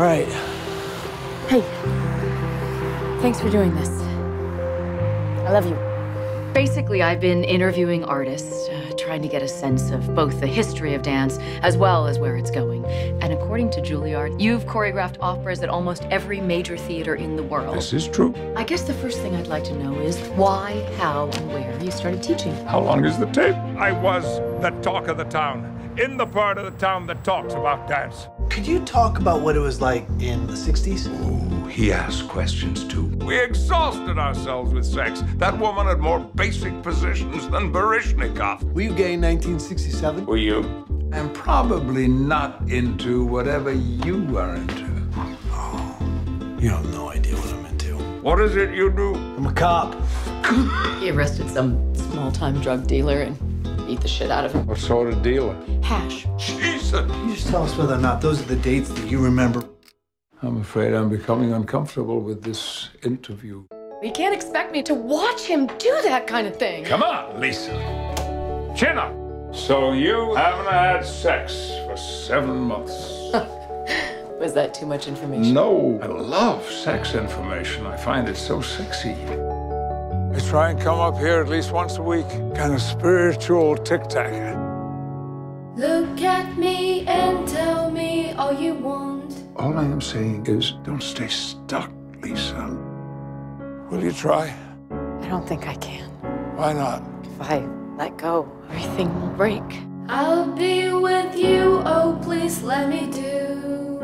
All right. Hey, thanks for doing this. I love you. Basically, I've been interviewing artists, uh, trying to get a sense of both the history of dance as well as where it's going. And according to Juilliard, you've choreographed operas at almost every major theater in the world. This is true. I guess the first thing I'd like to know is why, how, and where you started teaching. How long is the tape? I was the talk of the town, in the part of the town that talks about dance. Could you talk about what it was like in the 60s? Ooh, he asks questions too. We exhausted ourselves with sex. That woman had more basic positions than Baryshnikov. Were you gay in 1967? Were you? I'm probably not into whatever you are into. Oh, you have no idea what I'm into. What is it you do? I'm a cop. He arrested some small-time drug dealer and beat the shit out of him. What sort of dealer? Hash. Jesus! Can you just tell us whether or not those are the dates that you remember? I'm afraid I'm becoming uncomfortable with this interview. You can't expect me to watch him do that kind of thing. Come on, Lisa. Chin up. So you haven't had sex for seven months? Was that too much information? No. I love sex information. I find it so sexy. I try and come up here at least once a week. Kind of spiritual tic-tac. Look at me and tell me all you want. All I am saying is don't stay stuck, Lisa. Will you try? I don't think I can. Why not? If I let go, everything will break. I'll be with you, oh please let me do.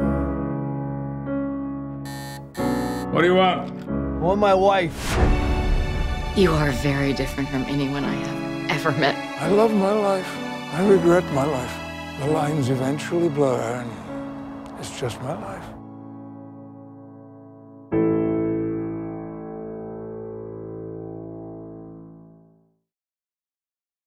What do you want? I want my wife. You are very different from anyone I have ever met. I love my life. I regret my life. The lines eventually blur, and it's just my life.